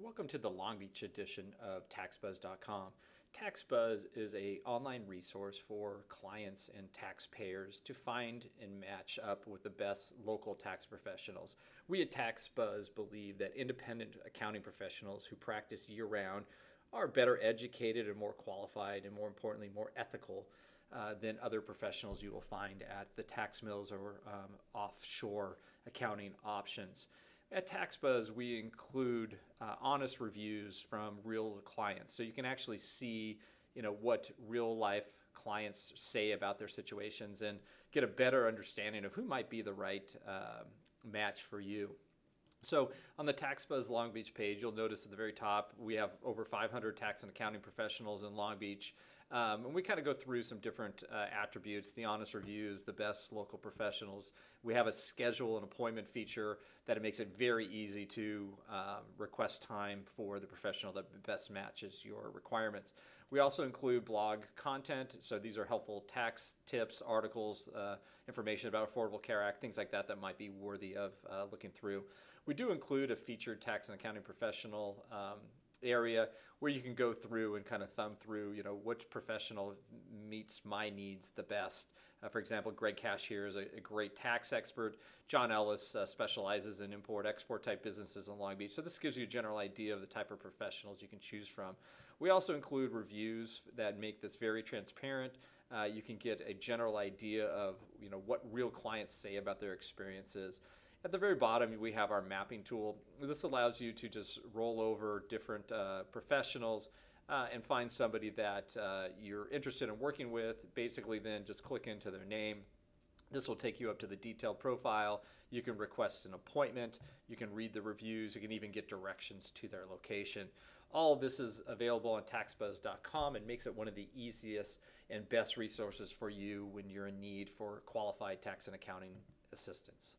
Welcome to the Long Beach edition of TaxBuzz.com. TaxBuzz is a online resource for clients and taxpayers to find and match up with the best local tax professionals. We at TaxBuzz believe that independent accounting professionals who practice year-round are better educated and more qualified and more importantly more ethical uh, than other professionals you will find at the tax mills or um, offshore accounting options. At TaxBuzz, we include uh, honest reviews from real clients, so you can actually see, you know, what real life clients say about their situations and get a better understanding of who might be the right uh, match for you. So on the TaxBuzz Long Beach page, you'll notice at the very top we have over 500 tax and accounting professionals in Long Beach, um, and we kind of go through some different uh, attributes: the honest reviews, the best local professionals. We have a schedule and appointment feature that it makes it very easy to uh, request time for the professional that best matches your requirements. We also include blog content, so these are helpful tax tips, articles, uh, information about Affordable Care Act, things like that that might be worthy of uh, looking through. We do include a featured tax and accounting professional um, area where you can go through and kind of thumb through, you know, which professional meets my needs the best. Uh, for example, Greg Cashier is a, a great tax expert. John Ellis uh, specializes in import-export type businesses in Long Beach. So this gives you a general idea of the type of professionals you can choose from. We also include reviews that make this very transparent. Uh, you can get a general idea of, you know, what real clients say about their experiences. At the very bottom, we have our mapping tool. This allows you to just roll over different uh, professionals uh, and find somebody that uh, you're interested in working with. Basically, then just click into their name. This will take you up to the detailed profile. You can request an appointment. You can read the reviews. You can even get directions to their location. All of this is available on taxbuzz.com and makes it one of the easiest and best resources for you when you're in need for qualified tax and accounting assistance.